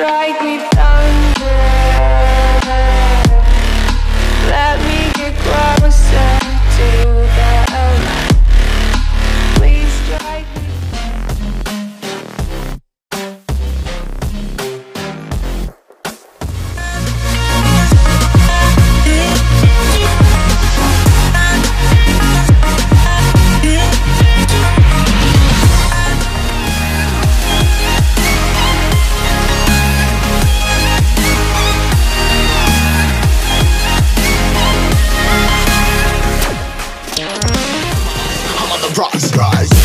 strike me thunder. rise, Surprise!